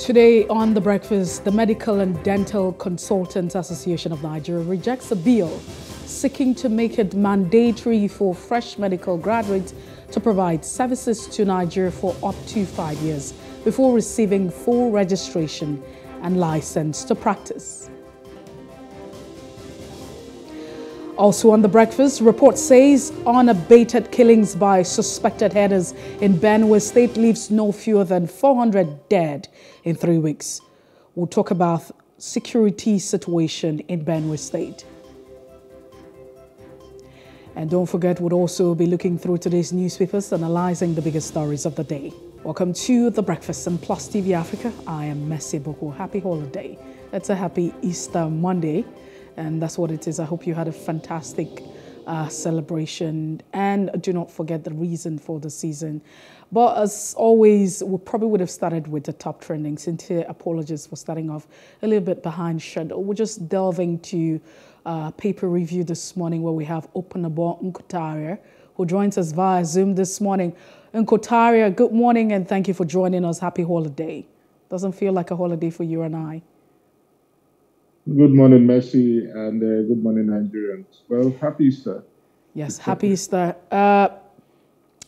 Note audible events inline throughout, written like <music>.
Today on The Breakfast, the Medical and Dental Consultants Association of Nigeria rejects a bill seeking to make it mandatory for fresh medical graduates to provide services to Nigeria for up to five years before receiving full registration and license to practice. Also on the breakfast, report says unabated killings by suspected headers in Benue State leaves no fewer than 400 dead in three weeks. We'll talk about security situation in Benue State. And don't forget, we'll also be looking through today's newspapers, analyzing the biggest stories of the day. Welcome to The Breakfast and Plus TV Africa. I am Mercy Ebokpo. Happy holiday. It's a happy Easter Monday and that's what it is. I hope you had a fantastic uh, celebration and do not forget the reason for the season. But as always, we probably would have started with the top trending. Sincere apologies for starting off a little bit behind schedule. We're just delving to uh, paper review this morning where we have Opunabo Inko Tariah who joins us via Zoom this morning. Inko Tariah, good morning and thank you for joining us. Happy holiday. Doesn't feel like a holiday for you and I. Good morning, Mercy, and uh, good morning, Nigerians. Well, happy Easter. Yes, happy Easter. Uh,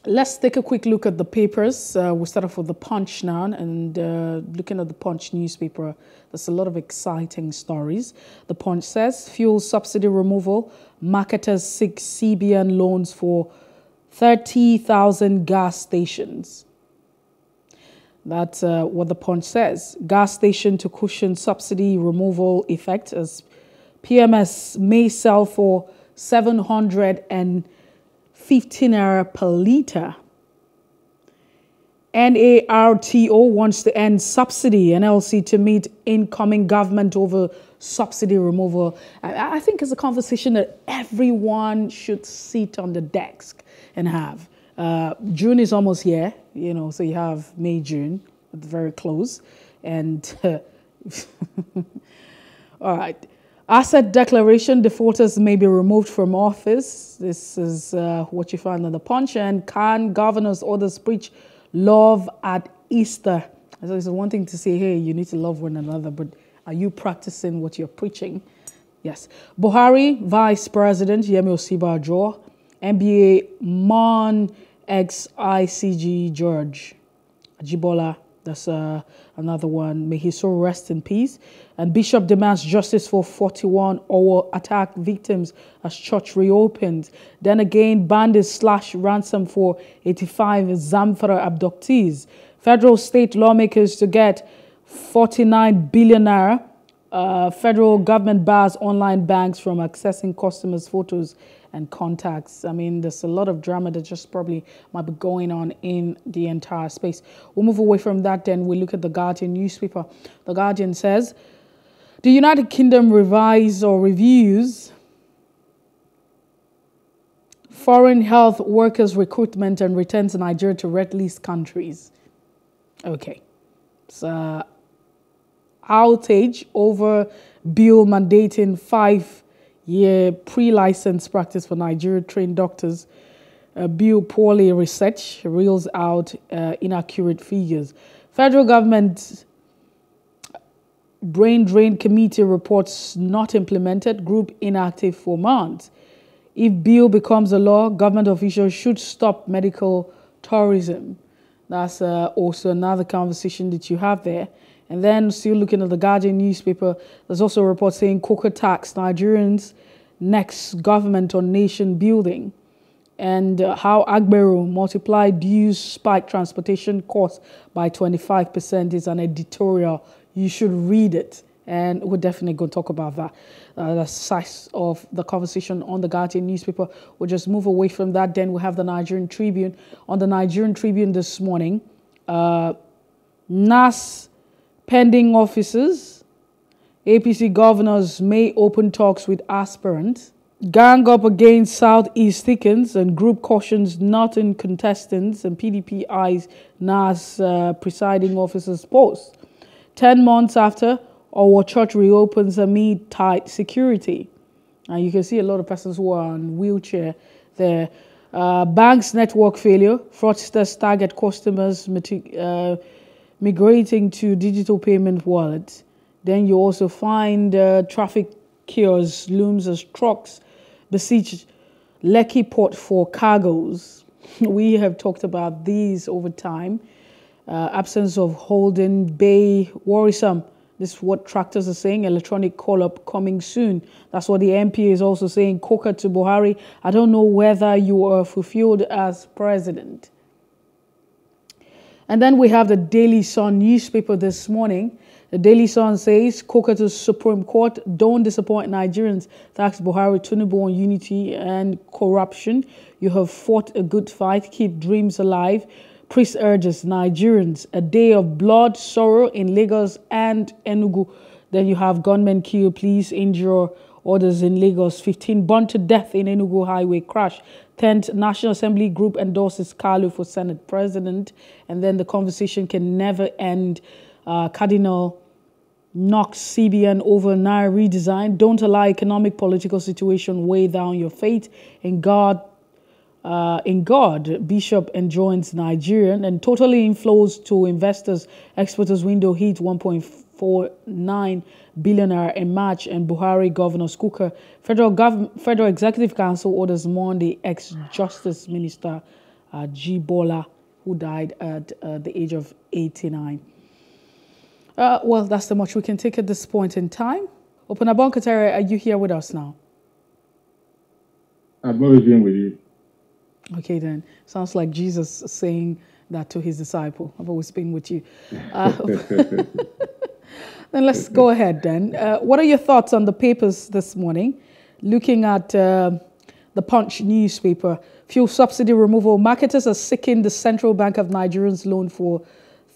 let's take a quick look at the papers. Uh, we'll start off with the Punch now, and uh, looking at the Punch newspaper, there's a lot of exciting stories. The Punch says fuel subsidy removal, marketers seek CBN loans for 30,000 gas stations. That's uh, what the punch says. Gas station to cushion subsidy removal effect as PMS may sell for 715 naira per litre. NARTO wants to end subsidy NLC to meet incoming government over subsidy removal. I, I think it's a conversation that everyone should sit on the desk and have. Uh, June is almost here, you know, so you have May, June, very close. And uh, <laughs> all right, asset declaration defaulters may be removed from office. This is uh, what you find on the punch. And can governors orders preach love at Easter? So it's one thing to say, hey, you need to love one another, but are you practicing what you're preaching? Yes. Buhari, Vice President Yemi Osinbajo, NBA Mon ex ICG George Jibola. That's uh, another one. May his soul rest in peace. And Bishop demands justice for 41 Owo attack victims as church reopens. Then again, bandits slash ransom for 85 Zamfara abductees. Federal state lawmakers to get 49 billion naira. Uh, federal government bars online banks from accessing customers' photos and contacts. I mean, there's a lot of drama that just probably might be going on in the entire space. We'll move away from that then. We look at the Guardian newspaper. The Guardian says, the United Kingdom revise or reviews foreign health workers recruitment and returns Nigeria to red list countries. Okay. So outage over bill mandating five year pre-license practice for Nigeria trained doctors. Uh, Bill poorly research reels out uh, inaccurate figures. Federal government brain drain committee reports not implemented, group inactive for months. If bill becomes a law, government officials should stop medical tourism. That's uh, also another conversation that you have there. And then still looking at the Guardian newspaper, there's also a report saying Kukah tax, Nigerians next government on nation building and uh, how Agbero multiplied dues spike transportation costs by 25% is an editorial. You should read it. And we're definitely going to talk about that. Uh, the size of the conversation on the Guardian newspaper. We'll just move away from that. Then we have the Nigerian Tribune. On the Nigerian Tribune this morning, uh, NAS pending offices, APC governors may open talks with aspirants. Gang up against Southeast thickens and group cautions not in contestants and PDP eyes NAS uh, presiding officers post. Ten months after, Owo church reopens amid tight security. And you can see a lot of persons who are on wheelchair there. Uh, banks network failure, fraudsters target customers, uh, migrating to digital payment wallets. Then you also find uh, traffic kiosks, looms as trucks besiege Lekki port for cargoes. <laughs> We have talked about these over time. Uh, absence of holding bay worrisome. This is what tractors are saying. Electronic call up coming soon. That's what the MP is also saying. Kukah to Buhari. I don't know whether you are fulfilled as president. And then we have the Daily Sun newspaper this morning. The Daily Sun says, Kukah Supreme Court, don't disappoint Nigerians. Thanks Buhari Tinubu on unity and corruption. You have fought a good fight. Keep dreams alive. Priest urges Nigerians a day of blood, sorrow in Lagos and Enugu. Then you have gunmen kill, please injure orders in Lagos. 15 burned to death in Enugu highway crash. 10th National Assembly group endorses Kalu for Senate president. And then the conversation can never end. Uh, Cardinal knocks CBN over Naira redesign. Don't allow economic political situation weigh down your faith in God uh, in God, Bishop enjoins Nigerian and totally inflows to investors. Exporters window hit 1.49 billionaire in March and Buhari Governor Kukah. Federal, Gov- Federal Executive Council orders mourn the ex-Justice Minister uh, Ajibola, who died at uh, the age of 89. Uh, well, that's the much we can take at this point in time. Open Katara, are you here with us now? I've always been with you. Okay, then. Sounds like Jesus saying that to his disciple. I've always been with you. Uh, <laughs> <laughs> then let's go ahead then. Uh, what are your thoughts on the papers this morning? Looking at uh, the Punch newspaper, fuel subsidy removal. Marketers are seeking the Central Bank of Nigeria's loan for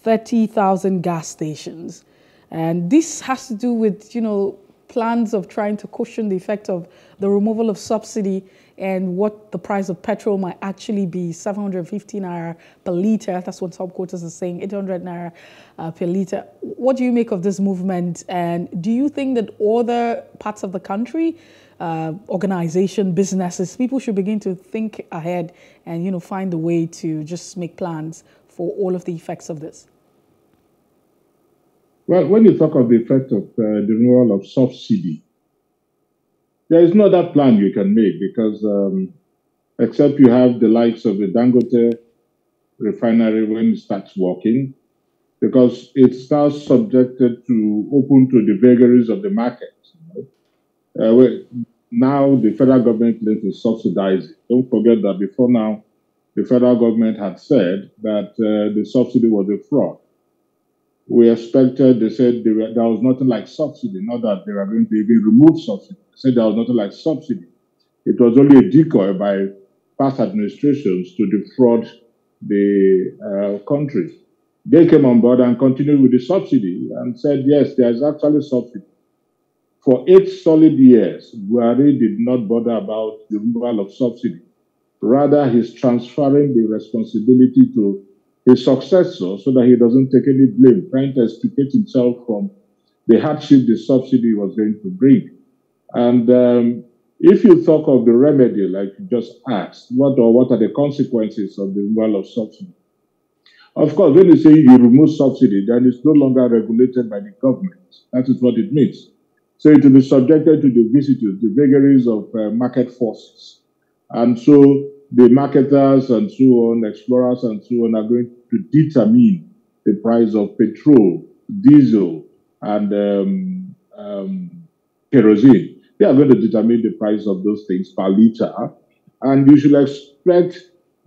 30,000 gas stations. And this has to do with, you know, plans of trying to cushion the effect of the removal of subsidy and what the price of petrol might actually be 750 naira per liter. That's what top quotas are saying, 800 naira uh, per liter. What do you make of this movement? And do you think that other parts of the country, uh, organization, businesses, people should begin to think ahead and you know find a way to just make plans for all of the effects of this? Well, when you talk of the effect of uh, the removal of subsidy, there is no other plan you can make because um, except you have the likes of the Dangote refinery when it starts working, because it's now subjected to open to the vagaries of the market. You know? uh, now the federal government claims to subsidize it. Don't forget that before now, the federal government had said that uh, the subsidy was a fraud we expected, they said there was nothing like subsidy, not that they were going to even remove subsidy. They said there was nothing like subsidy. It was only a decoy by past administrations to defraud the uh, country. They came on board and continued with the subsidy and said, yes, there's actually subsidy. For eight solid years, Buhari did not bother about the removal of subsidy. Rather, he's transferring the responsibility to his successor so that he doesn't take any blame, trying to extricate himself from the hardship the subsidy was going to bring. And um, if you talk of the remedy, like you just asked, what or what are the consequences of the removal of subsidy? Of course, when you say you remove subsidy, then it's no longer regulated by the government. That is what it means. So it will be subjected to the vicissitudes, the vagaries of uh, market forces. And so the marketers and so on, explorers and so on, are going to determine the price of petrol, diesel, and um, um, kerosene. They are going to determine the price of those things per liter, and you should expect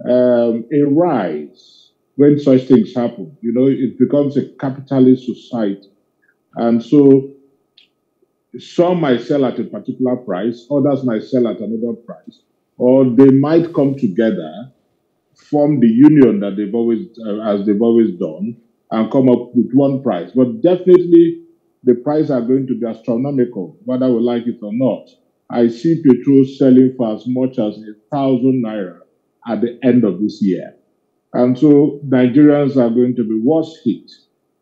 um, a rise when such things happen. You know, it becomes a capitalist society, and so some might sell at a particular price, others might sell at another price or they might come together, form the union that they've always, uh, as they've always done, and come up with one price. But definitely, the price are going to be astronomical, whether we like it or not. I see petrol selling for as much as a thousand naira at the end of this year. And so Nigerians are going to be worse hit.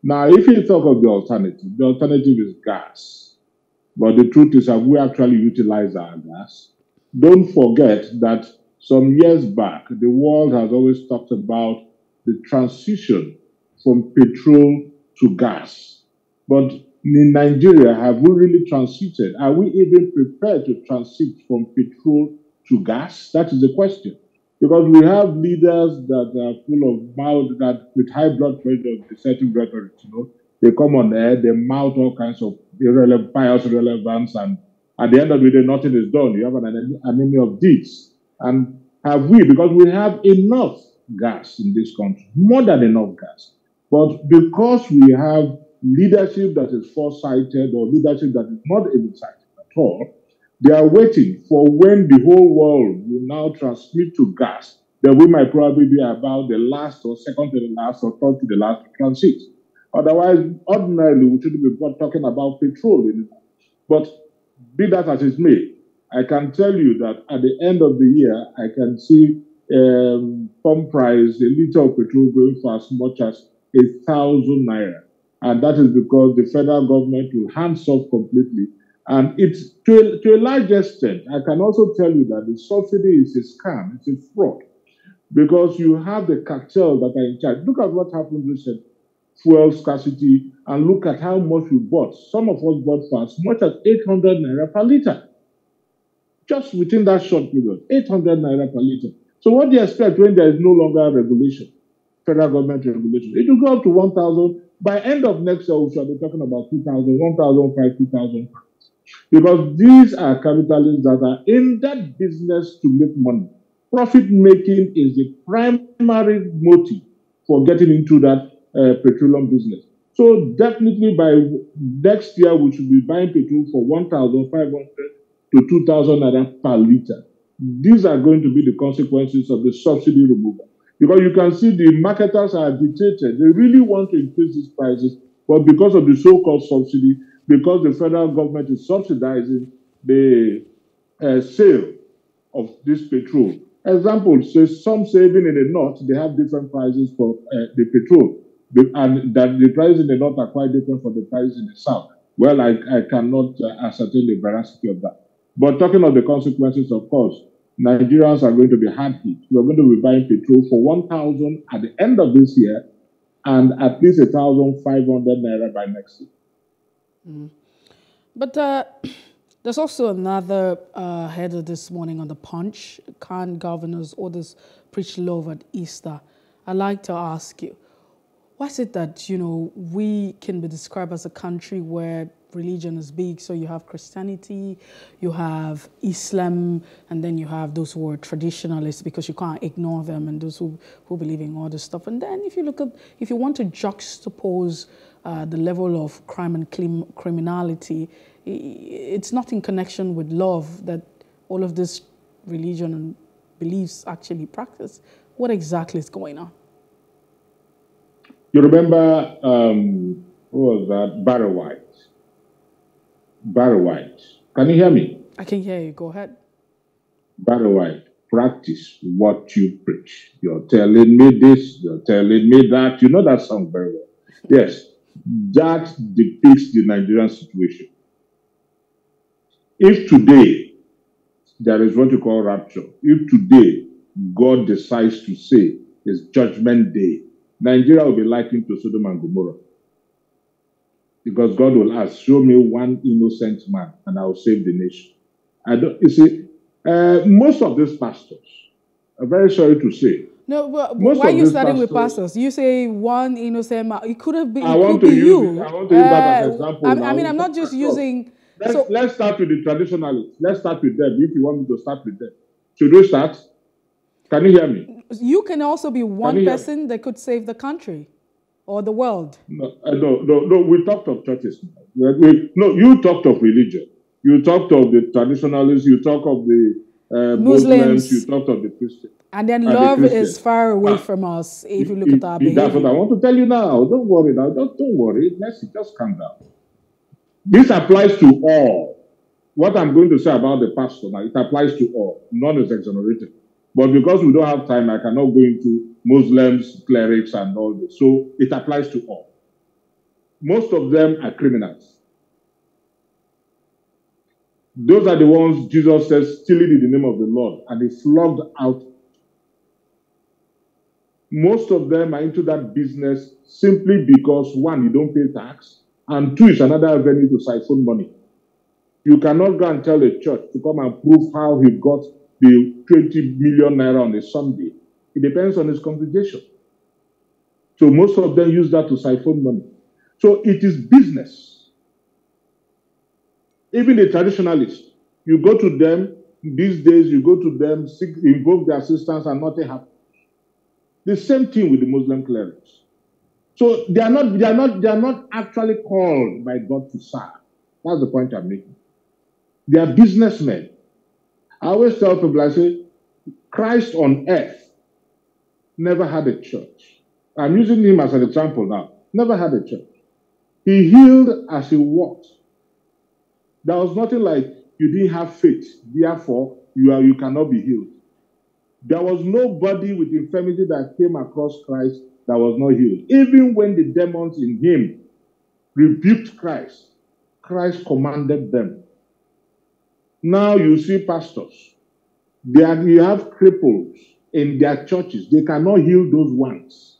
Now, if you talk of the alternative, the alternative is gas. But the truth is, have we actually utilized our gas? Don't forget that some years back, the world has always talked about the transition from petrol to gas. But in Nigeria, have we really transited? Are we even prepared to transit from petrol to gas? That is the question. Because we have leaders that are full of mouth, that with high blood pressure, certain rhetoric, you know, they come on air, they mouth all kinds of irrelevant, bias relevance, and at the end of the day, nothing is done. You have an enemy of deeds. And have we, because we have enough gas in this country, more than enough gas. But because we have leadership that is foresighted or leadership that is not even sighted at all, they are waiting for when the whole world will now transmit to gas, then we might probably be about the last or second to the last or third to the last to transit. Otherwise, ordinarily, we shouldn't be talking about petrol anymore. But be that as it may, I can tell you that at the end of the year, I can see um, pump price, a liter of petrol going for as much as a thousand naira. And that is because the federal government will hands off completely. And it's to a, to a large extent, I can also tell you that the subsidy is a scam, it's a fraud. Because you have the cartel that are in charge. Look at what happened recently fuel scarcity, and look at how much we bought. Some of us bought for as much as 800 naira per liter. Just within that short period, 800 naira per liter. So what do you expect when there is no longer regulation, federal government regulation? It will go up to 1,000. By end of next year, we shall be talking about 2,000, 1,005, 2,000 because these are capitalists that are in that business to make money. Profit making is the primary motive for getting into that uh, petroleum business. So definitely by next year, we should be buying petrol for 1,500 to 2,000 naira per liter. These are going to be the consequences of the subsidy removal. Because you can see the marketers are agitated. They really want to increase these prices, but because of the so-called subsidy, because the federal government is subsidizing the uh, sale of this petrol. Example, so some saving in the north, they have different prices for uh, the petrol and that the prices in the north are quite different from the prices in the south. Well, I, I cannot uh, ascertain the veracity of that. But talking of the consequences, of course, Nigerians are going to be hard hit. We're going to be buying petrol for 1,000 at the end of this year and at least 1,500 naira by next year. Mm. But uh, <clears throat> there's also another uh, header this morning on the Punch. Can governors orders preach love at Easter? I'd like to ask you, why is it that, you know, we can be described as a country where religion is big? So you have Christianity, you have Islam, and then you have those who are traditionalists because you can't ignore them and those who, who believe in all this stuff. And then if you look at, if you want to juxtapose uh, the level of crime and criminality, it's not in connection with love that all of this religion and beliefs actually practice. What exactly is going on? You remember, um, who was that? Barry White. Barry White. Can you hear me? I can hear you. Go ahead. Barry White. Practice what you preach. You're telling me this, you're telling me that. You know that song very well. Yes, that depicts the Nigerian situation. If today there is what you call rapture, if today God decides to say it's judgment day, Nigeria will be likened to Sodom and Gomorrah. Because God will ask, Show me one innocent man, and I will save the nation. I don't, you see, uh, most of these pastors, I'm very sorry to say, no, but why are you starting pastors, with pastors? You say one innocent man. It could have been. I want to use. You. I want to use uh, that as an example. I, I mean, I'm not just using. Let's, so, let's start with the traditionalists. Let's start with them. If you want me to start with them, should we start? Can you hear me? You can also be one person that could save the country or the world. No, uh, no, no, no. We talked of churches. We, no, you talked of religion. You talked of the traditionalists. You talked of the uh, Muslims. Muslims. You talked of the Christians. And then and love the is far away ah, from us if you look it, at our behavior. That's what I want to tell you now. Don't worry now. Don't, don't worry. Let's just calm down. This applies to all. What I'm going to say about the pastor now, it applies to all. None is exonerated. But because we don't have time, I cannot go into Muslims, clerics, and all this. So it applies to all. Most of them are criminals. Those are the ones Jesus says stealing in the name of the Lord, and they flogged out. Most of them are into that business simply because one, you don't pay tax, and two, it's another avenue to siphon money. You cannot go and tell a church to come and prove how he got the 20 million naira on a Sunday. It depends on his congregation. So most of them use that to siphon money. So it is business. Even the traditionalists, you go to them these days, you go to them, seek, invoke their assistance, and nothing happens. The same thing with the Muslim clerics. So they are not, they are not, they are not actually called by God to serve. That's the point I'm making. They are businessmen. I always tell people, I say, Christ on earth never had a church. I'm using him as an example now. Never had a church. He healed as he walked. There was nothing like you didn't have faith, therefore you are you cannot be healed. There was nobody with infirmity that came across Christ that was not healed. Even when the demons in him rebuked Christ, Christ commanded them. Now you see pastors, they are, you have cripples in their churches. They cannot heal those ones.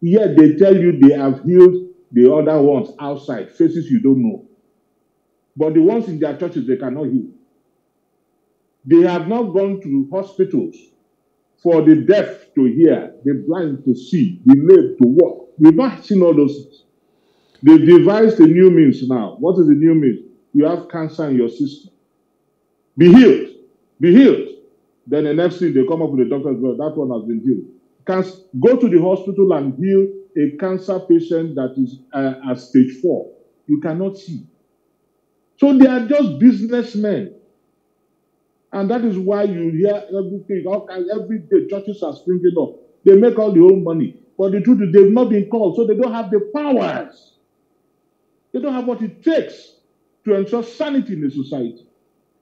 Yet they tell you they have healed the other ones outside, faces you don't know. But the ones in their churches, they cannot heal. They have not gone to hospitals for the deaf to hear, the blind to see, the lame to walk. We've not seen all those things. They devised a new means now. What is the new means? You have cancer in your system. Be healed. Be healed. Then the next thing they come up with the doctor's well, that one has been healed. Can go to the hospital and heal a cancer patient that is uh, at stage four. You cannot see. So they are just businessmen. And that is why you hear everything. Every day churches are springing up. They make all the own money. But the truth is they've not been called, so they don't have the powers. They don't have what it takes to ensure sanity in the society.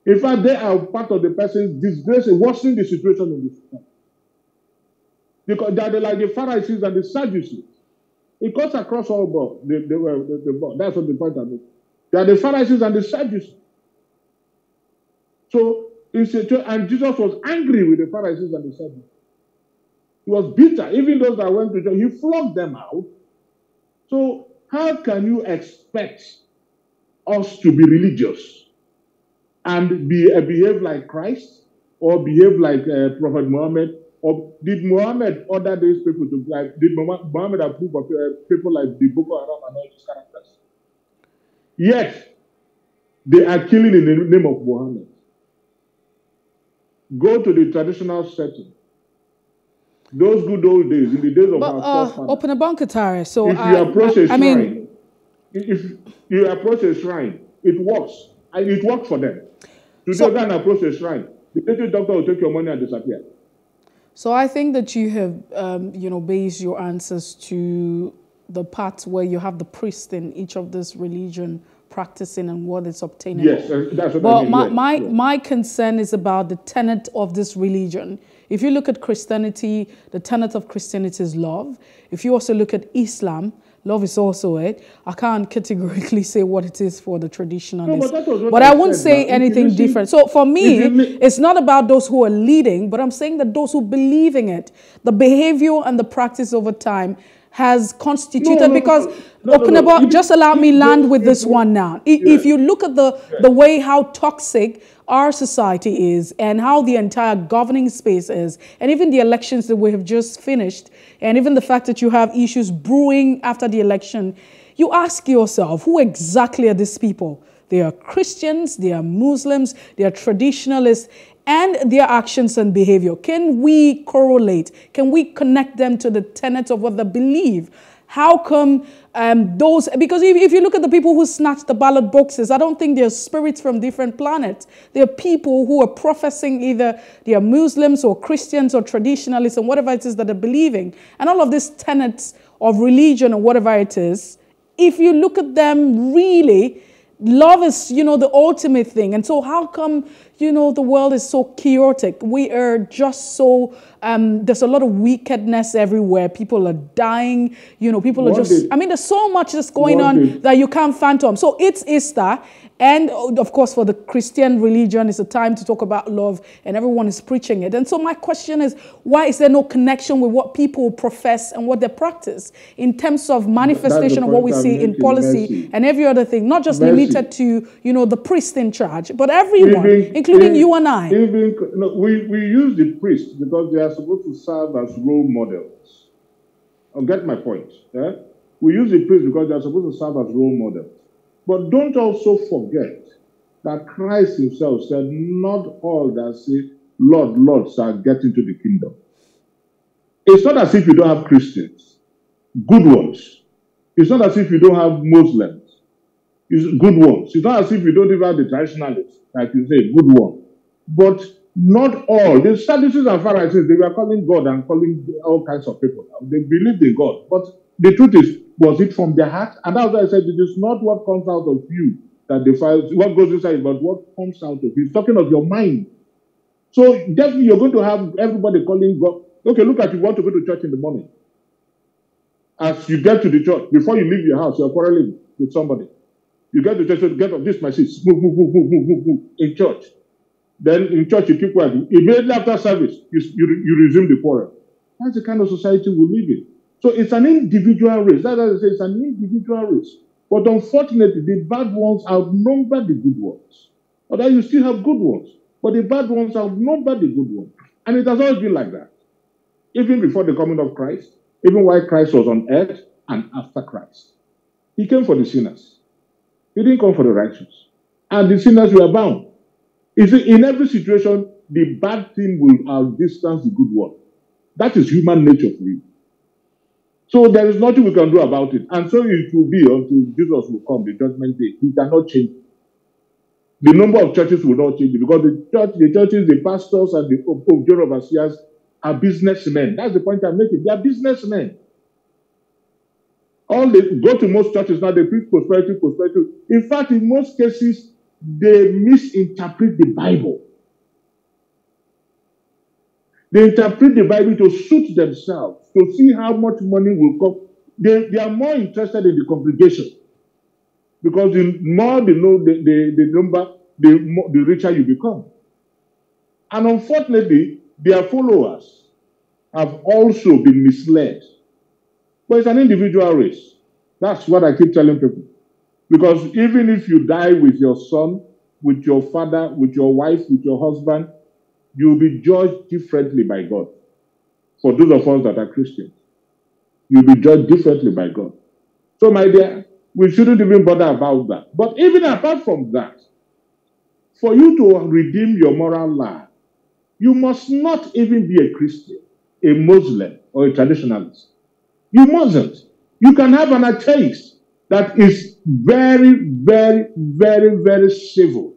In fact, they are part of the person's disgrace and worsening the situation in the society. Because they are like the Pharisees and the Sadducees. It cuts across all board. The, the, the, the, that's what the point I make. They are the Pharisees and the Sadducees. So, and Jesus was angry with the Pharisees and the Sadducees. He was bitter. Even those that went to church, he flogged them out. So, how can you expect us to be religious and be, uh, behave like Christ or behave like uh, Prophet Muhammad? Or did Muhammad order these people to like? Did Muhammad approve of uh, people like the Boko Haram and all these characters? Yet, they are killing in the name of Muhammad. Go to the traditional setting. Those good old days, in the days of but, our uh, Open a bunker, Tara. So if you approach a shrine, I mean, if you approach a shrine, it works. And it worked for them. To so, go and approach a shrine, the native doctor will take your money and disappear. So I think that you have, um, you know, based your answers to the part where you have the priest in each of this religion practicing and what is obtainable. Yes, that's what but I mean. my, my, my concern is about the tenet of this religion. If you look at Christianity, the tenet of Christianity is love. If you also look at Islam, love is also it. I can't categorically <laughs> say what it is for the traditionalists. No, but, but I, said, say anything see, different. So for me, it's not about those who are leading, but I'm saying that those who believe in it, the behavior and the practice over time has constituted no, no, because no, just allow me land with this one now. If you look at the, the way how toxic our society is and how the entire governing space is, and even the elections that we have just finished, and even the fact that you have issues brewing after the election, you ask yourself, who exactly are these people? They are Christians, they are Muslims, they are traditionalists, and their actions and behavior? Can we correlate? Can we connect them to the tenets of what they believe? How come um, those, because if, if, you look at the people who snatched the ballot boxes, I don't think they're spirits from different planets. They're people who are professing either they are Muslims or Christians or traditionalists and whatever it is that they're believing. And all of these tenets of religion or whatever it is, if you look at them really, love is, you know, the ultimate thing. And so how come, you know, the world is so chaotic? We are just so um, there's a lot of wickedness everywhere. People are dying. You know, people are just. I mean, there's so much that's going on that you can't phantom. So it's Easter, and of course, for the Christian religion, it's a time to talk about love, and everyone is preaching it. And so, my question is why is there no connection with what people profess and what they practice in terms of manifestation of what we I'm see in policy mercy. and every other thing, not just mercy. limited to you know the priest in charge, but everyone, including even, you and I. Even, no, we, we use the priests because they are supposed to serve as role models. I'll get my point. Yeah? We use the priests because they are supposed to serve as role models. But don't also forget that Christ himself said, Not all that say, Lord, Lord, shall get into the kingdom. It's not as if you don't have Christians, good ones. It's not as if you don't have Muslims, it's good ones. It's not as if you don't even have the traditionalists, like you say, good one. But not all. The Sadducees and Pharisees, they were calling God and calling all kinds of people. They believed in God. But the truth is, was it from their heart? And that's why I said it is not what comes out of you that defiles what goes inside, but what comes out of you. Talking of your mind. So definitely you're going to have everybody calling God. Okay, look at you want to go to church in the morning. As you get to the church, before you leave your house, you're quarreling with somebody. You get to church, get up, this my seat, move, move, move, move, move, move, move, in church. Then in church, you keep quiet. Immediately after service, you, you, you resume the quarrel. That's the kind of society we live in. So it's an individual race. That's why I say it's an individual race. But unfortunately, the bad ones outnumber the good ones. Although you still have good ones, but the bad ones outnumber the good ones. And it has always been like that. Even before the coming of Christ, even while Christ was on earth and after Christ. He came for the sinners. He didn't come for the righteous. And the sinners were bound. You see, in every situation, the bad thing will outdistance the good one. That is human nature for you. So there is nothing we can do about it. And so it will be until Jesus will come, the judgment day. He cannot change. The number of churches will not change because the church, the churches, the pastors, and the overseers are businessmen. That's the point I'm making. They are businessmen. All they go to most churches now, they preach prosperity, prosperity. In fact, in most cases, they misinterpret the Bible. They interpret the Bible to suit themselves, to see how much money will come. They, they are more interested in the congregation. Because the more they know the, the, the number, the, more, the richer you become. And unfortunately, their followers have also been misled. But it's an individual race. That's what I keep telling people. Because even if you die with your son, with your father, with your wife, with your husband, you will be judged differently by God. For those of us that are Christians, you'll be judged differently by God. So, my dear, we shouldn't even bother about that. But even apart from that, for you to redeem your moral life, you must not even be a Christian, a Muslim, or a traditionalist. You mustn't. You can have an atheist that is very, very, very, very civil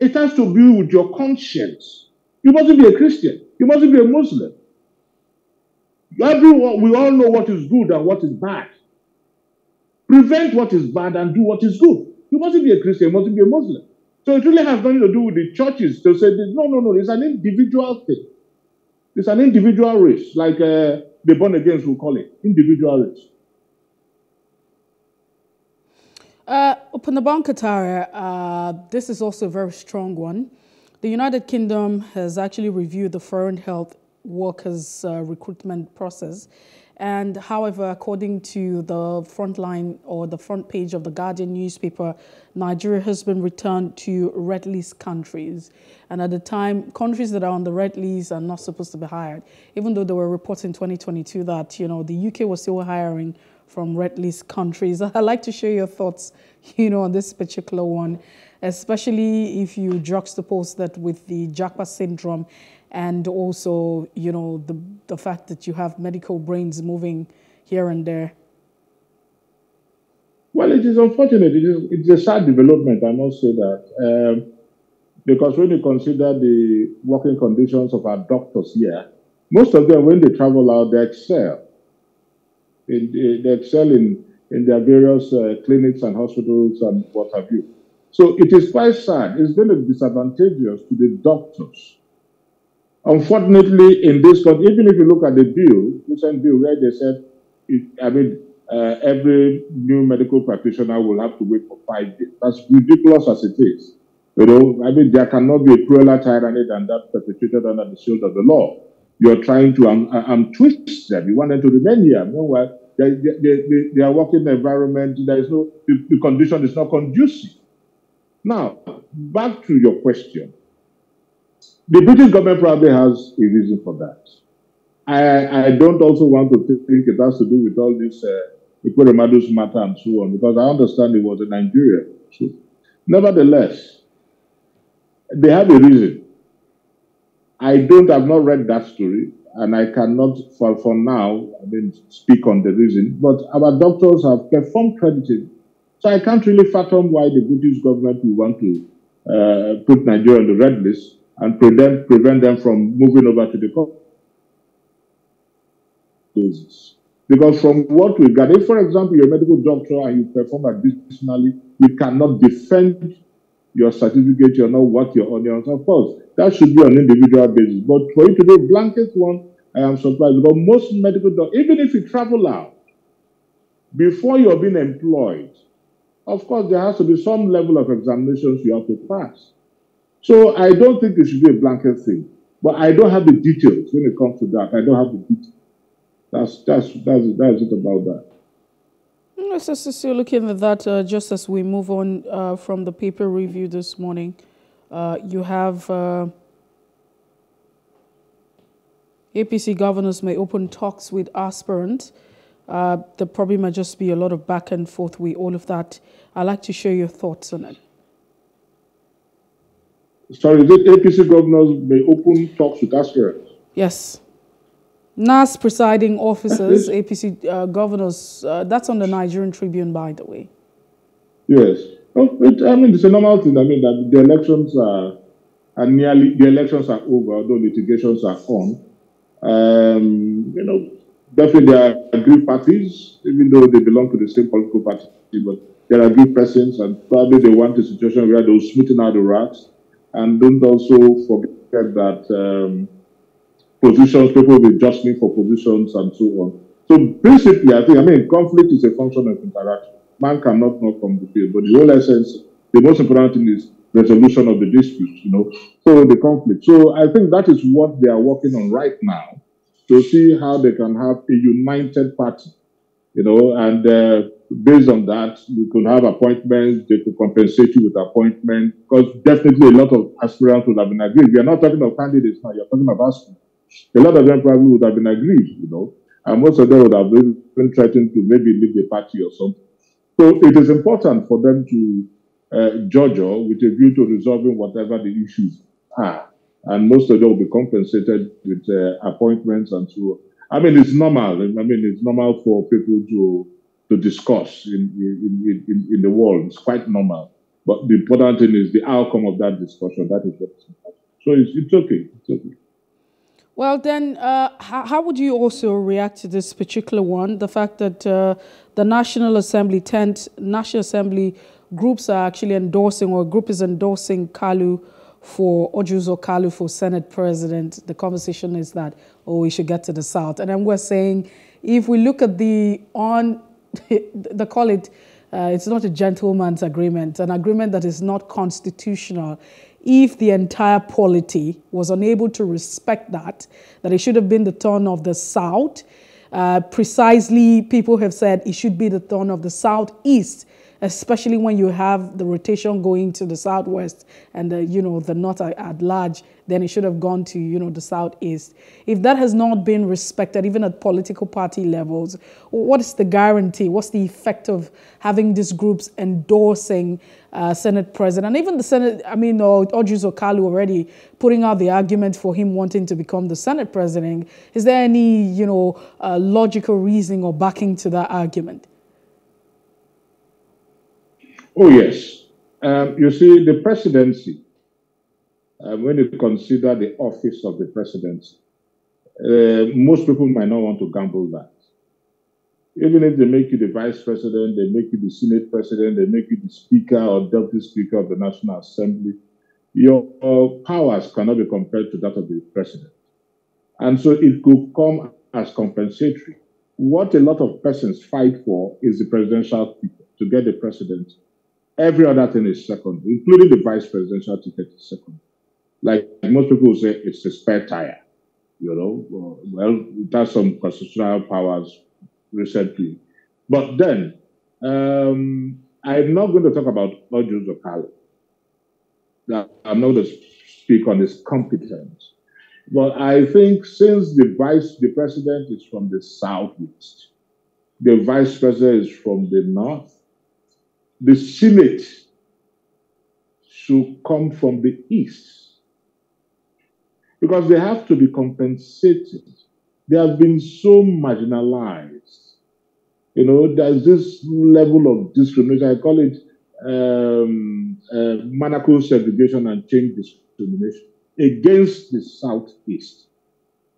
it has to be with your conscience. You mustn't be a Christian. You mustn't be a Muslim. Everyone, we all know what is good and what is bad. Prevent what is bad and do what is good. You mustn't be a Christian. You mustn't be a Muslim. So it really has nothing to do with the churches to say, no, no, no, it's an individual thing. It's an individual race, like uh, the born agains will call it, individual race. Uh, Katara, uh, this is also a very strong one. The United Kingdom has actually reviewed the foreign health workers uh, recruitment process. And however, according to the front line or the front page of the Guardian newspaper, Nigeria has been returned to red list countries. And at the time, countries that are on the red list are not supposed to be hired, even though there were reports in 2022 that, you know, the UK was still hiring from red list countries. <laughs> I'd like to share your thoughts, you know, on this particular one, especially if you juxtapose that with the Japa syndrome and also, you know, the, the fact that you have medical brains moving here and there. Well, it is unfortunate. It is, it's a sad development, I must say that. Um, because when you consider the working conditions of our doctors here, most of them, when they travel out, they excel in, they excel in, in their various uh, clinics and hospitals and what have you. So it is quite sad. It's very disadvantageous to the doctors Unfortunately, in this country, even if you look at the bill, recent bill, where they said, it, I mean, uh, every new medical practitioner will have to wait for five days. That's ridiculous as it is. You know, I mean, there cannot be a crueler tyranny than that perpetrated under the shield of the law. You're trying to um, um, twist them. You want them to remain here. Meanwhile, they, they, they, they are working environment. There is no, the, the condition is not conducive. Now, back to your question. The British government probably has a reason for that. I, I don't also want to think it has to do with all this uh, Ekweremadu's matter and so on, because I understand it was in Nigeria. So, nevertheless, they have a reason. I don't, I've not read that story, and I cannot, for, for now, I mean, speak on the reason, but our doctors have performed creditably. So I can't really fathom why the British government will want to uh, put Nigeria on the red list and prevent, prevent them from moving over to the causes. Because from what we've got, if, for example, you're a medical doctor and you perform additionally, you cannot defend your certificate, you know what your onions. Of course, that should be on individual basis. But for you to do blanket one, I am surprised. But most medical doctors, even if you travel out, before you're being employed, of course, there has to be some level of examinations you have to pass. So I don't think it should be a blanket thing. But I don't have the details when it comes to that. I don't have the details. That's that's that's that's it about that. Mr. Sisi, looking at that, uh, just as we move on uh, from the paper review this morning, uh, you have uh, APC governors may open talks with aspirants. Uh, there probably might just be a lot of back and forth with all of that. I'd like to share your thoughts on it. Sorry, is it APC governors may open talks with aspirants? Yes. NAS presiding officers, APC uh, governors, uh, that's on the Nigerian Tribune, by the way. Yes. Oh, it, I mean, it's a normal thing. I mean, that the elections are, are nearly, the elections are over, although litigations are on. Um, you know, definitely there are aggrieved parties, even though they belong to the same political party, but there are aggrieved persons, and probably they want a situation where they'll smoothen out the rats. And don't also forget that. Um, positions, people will be jostling for positions and so on. So basically, I think, I mean, conflict is a function of interaction. Man cannot not from the field, but the whole essence, the most important thing is resolution of the dispute, you know, so the conflict. So I think that is what they are working on right now to see how they can have a united party, you know, and uh, based on that, we could have appointments, they could compensate you with appointments, because definitely a lot of aspirants would have been agreed. We are not talking of candidates now, you're talking of aspirants a lot of them probably would have been aggrieved, you know, and most of them would have been, threatened to maybe leave the party or something. So it is important for them to uh, judge with a view to resolving whatever the issues are. And most of them will be compensated with uh, appointments and so on. I mean, it's normal. I mean, it's normal for people to to discuss in, in, in, in the world. It's quite normal. But the important thing is the outcome of that discussion. That is what's important. So it's, it's okay. It's okay. Well, then, uh, how, how, would you also react to this particular one? The fact that uh, the National Assembly, 10th National Assembly groups are actually endorsing, or a group is endorsing Kalu for Orji Uzor Kalu for Senate President. The conversation is that, oh, we should get to the South. And then we're saying, if we look at the on, <laughs> they call it, uh, it's not a gentleman's agreement, an agreement that is not constitutional if the entire polity was unable to respect that, that it should have been the turn of the South. Uh, precisely, people have said it should be the turn of the Southeast especially when you have the rotation going to the southwest and the, you know, the north at large, then it should have gone to, you know, the southeast. If that has not been respected, even at political party levels, what is the guarantee? What's the effect of having these groups endorsing uh, Senate president? And even the Senate, I mean, uh, Orji Uzor Kalu already putting out the argument for him wanting to become the Senate president. Is there any, you know, uh, logical reasoning or backing to that argument? Oh, yes. Um, you see, the presidency, uh, when you consider the office of the president, uh, most people might not want to gamble that. Even if they make you the vice president, they make you the senate president, they make you the speaker or deputy speaker of the National Assembly, your powers cannot be compared to that of the president. And so it could come as compensatory. What a lot of persons fight for is the presidential ticket, to get the president. Every other thing is second, including the vice presidential ticket is second. Like most people say, it's a spare tire. You know, well, it has some constitutional powers recently. But then, um, I'm not going to talk about Orji Uzor Kalu. I'm not going to speak on his competence. But I think since the vice, the president is from the southeast, the vice president is from the north, the Senate should come from the east because they have to be compensated. They have been so marginalized. You know, there's this level of discrimination. I call it um, uh, manacle segregation and change discrimination against the Southeast.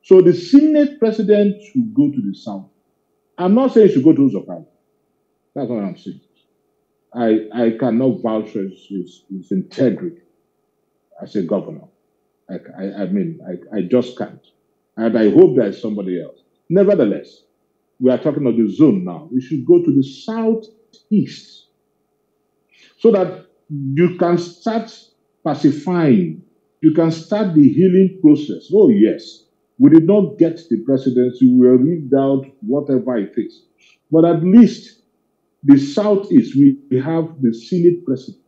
So the Senate president should go to the South. I'm not saying he should go to Uzor Kalu. That's what I'm saying. I, I cannot vouch for his, his integrity as a governor. I, I, I mean, I, I just can't. And I hope there's somebody else. Nevertheless, we are talking of the zone now. We should go to the southeast so that you can start pacifying, you can start the healing process. Oh, yes, we did not get the presidency, we will read out whatever it is. But at least the southeast, we have the Senate president.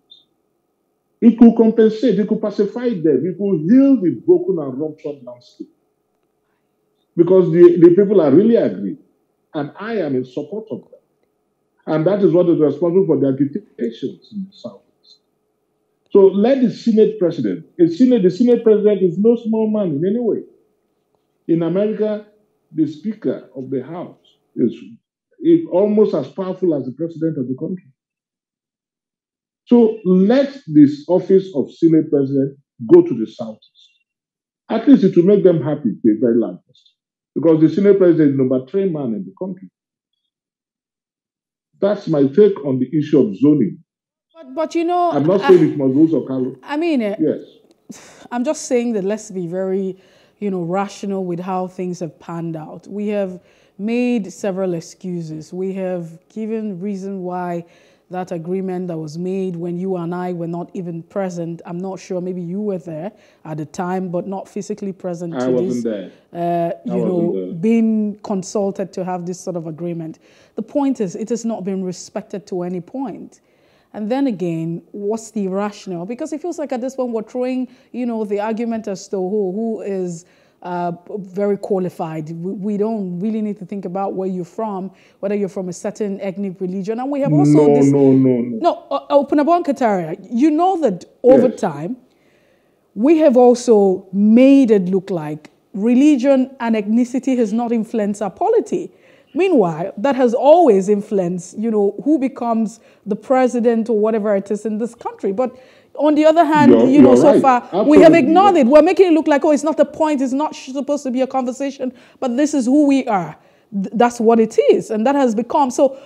It could compensate, it could pacify them, it could heal the broken and ruptured landscape. Because the, the people are really angry, And I am in support of them. And that is what is responsible for the agitations in the South. So let the Senate president, the Senate, the Senate president is no small man in any way. In America, the Speaker of the House is, is almost as powerful as the president of the country. So let this office of Senate president go to the Southeast. At least it will make them happy to a very large extent. Because the Senate president is number three man in the country. That's my take on the issue of zoning. But, but you know, I'm not saying it must go Kalu. I mean, uh, yes. I'm just saying that let's be very, you know, rational with how things have panned out. We have made several excuses. We have given reason why that agreement that was made when you and I were not even present. I'm not sure, maybe you were there at the time, but not physically present. I wasn't this, there. Uh, you know, there. being consulted to have this sort of agreement. The point is, it has not been respected to any point. And then again, what's the rationale? Because it feels like at this point we're throwing, you know, the argument as to who, who is uh, very qualified. We, we, don't really need to think about where you're from, whether you're from a certain ethnic religion. And we have also no, this. No, no, no. No, uh, Opunabo Inko Tariah, you know that over yes. time, we have also made it look like religion and ethnicity has not influenced our polity. Meanwhile, that has always influenced, you know, who becomes the president or whatever it is in this country. But on the other hand, you're, you know, so right. far Absolutely. we have ignored it. We're making it look like, oh, it's not the point. It's not supposed to be a conversation, but this is who we are. Th that's what it is. And that has become. So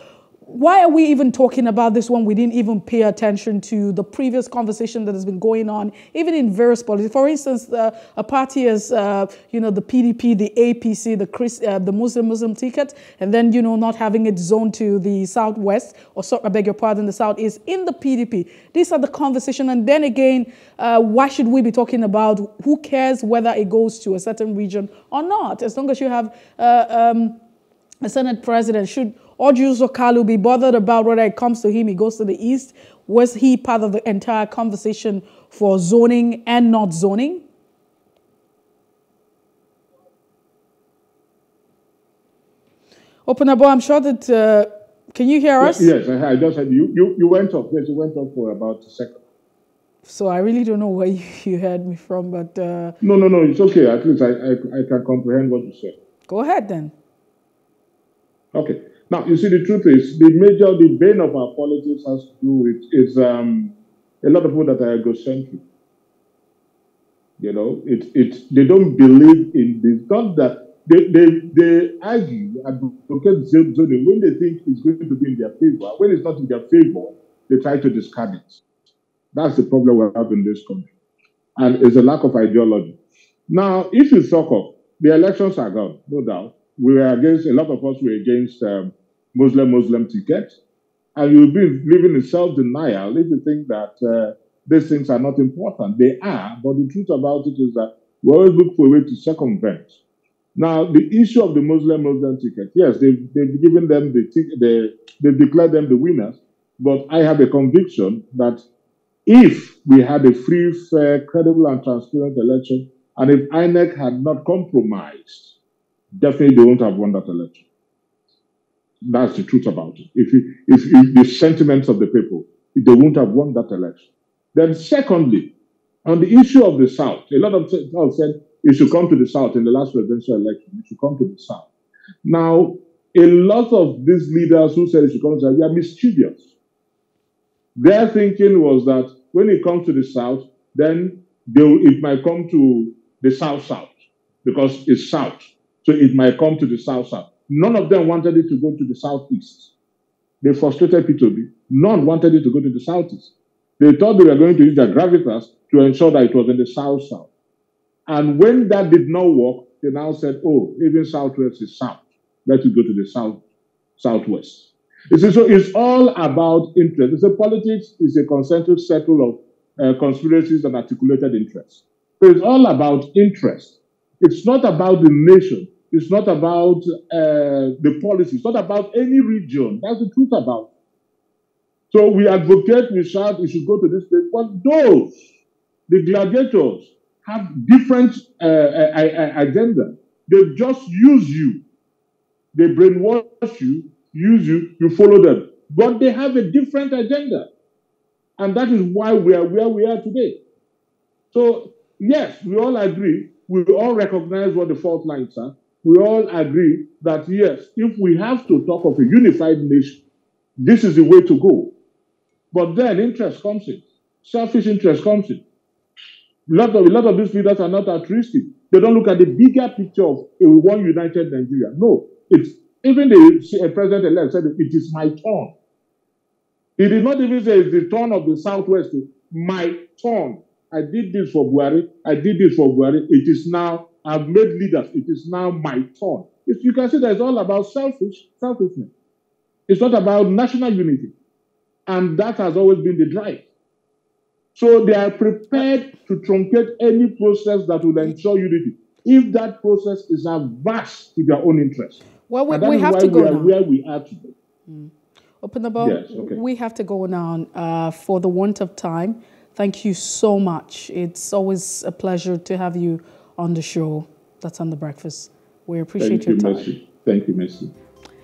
why are we even talking about this one? We didn't even pay attention to the previous conversation that has been going on, even in various policies. For instance, uh, a party as, uh, you know, the PDP, the APC, the Christ, uh, the Muslim Muslim ticket, and then, you know, not having it zoned to the southwest, or so, I beg your pardon, the southeast, in the PDP. These are the conversation. And then again, uh, why should we be talking about who cares whether it goes to a certain region or not? As long as you have uh, um, a Senate president, should Orji Uzor Kalu be bothered about whether it comes to him, he goes to the east? Was he part of the entire conversation for zoning and not zoning? Opunabo, I'm sure that, uh, can you hear us? Yes, I, I just heard you, you. You went off. Yes, you went off for about a second. So I really don't know where you, <laughs> you heard me from, but... Uh, no, no, no, it's okay. At least I, I, I can comprehend what you said. Go ahead then. Okay. Now, you see, the truth is, the major, the bane of our politics has to do with is um, a lot of people that are egocentric. You know, it, it, they don't believe in this. Not that they, they, they argue, advocate zoning when they think it's going to be in their favor. When it's not in their favor, they try to discard it. That's the problem we have in this country. and it's a lack of ideology. Now, if you talk of the elections are gone, no doubt. We were against a lot of us were against um, Muslim Muslim ticket, and you'll be living in self denial if you think that uh, these things are not important. They are, but the truth about it is that we always look for a way to circumvent. Now, the issue of the Muslim Muslim ticket, yes, they've, they've given them the, the they've declared them the winners, but I have a conviction that if we had a free, fair, credible, and transparent election, and if INEC had not compromised, definitely they won't have won that election. That's the truth about it. If, if, if the sentiments of the people, they won't have won that election. Then, secondly, on the issue of the South, a lot of people said you should come to the South in the last presidential election. You should come to the South. Now, a lot of these leaders who said you should come to the South, they are mischievous. Their thinking was that when it comes to the South, then it might come to the South South because it's South. So it might come to the South South. None of them wanted it to go to the Southeast. They frustrated Peter Obi. None wanted it to go to the Southeast. They thought they were going to use their gravitas to ensure that it was in the South South. And when that did not work, they now said, oh, even Southwest is South. Let us go to the South, Southwest. You See, so it's all about interest. It's a politics, it's a concentric circle of uh, conspiracies and articulated interests. So it's all about interest. It's not about the nation. It's not about uh, the policy. It's not about any region. That's the truth about it. So we advocate, we shout, we should go to this place. But those, the gladiators, have different uh, uh, uh, agenda. They just use you. They brainwash you, use you, you follow them. But they have a different agenda. And that is why we are where we are today. So, yes, we all agree. We all recognize what the fault lines are. We all agree that, yes, if we have to talk of a unified nation, this is the way to go. But then interest comes in, selfish interest comes in. A lot of, a lot of these leaders are not altruistic. They don't look at the bigger picture of a one united Nigeria. No, it's even the president elect said it is my turn. He did not even say it's the turn of the Southwest. My turn. I did this for Buhari. I did this for Buhari. It is now, I've made leaders. It is now my turn. If you can see that it's all about selfish, selfishness. It's not about national unity. And that has always been the drive. So they are prepared to truncate any process that will ensure unity if that process is adverse to their own interest. Well, we, we have to go we now. where we are today. Mm. Opunabo. Yes, okay. We have to go now uh, for the want of time. Thank you so much. It's always a pleasure to have you on the show. That's on the breakfast. We appreciate Thank your you, time. Mercy. Thank you, Mercy.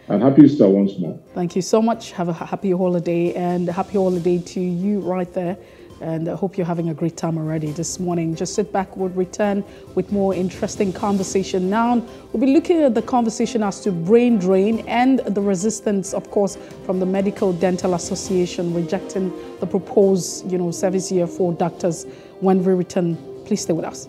And happy Easter once more. Thank you so much. Have a happy holiday and happy holiday to you right there. And I hope you're having a great time already this morning. Just sit back, we'll return with more interesting conversation. Now, we'll be looking at the conversation as to brain drain and the resistance, of course, from the Medical Dental Association rejecting the proposed, you know, service year for doctors when we return. Please stay with us.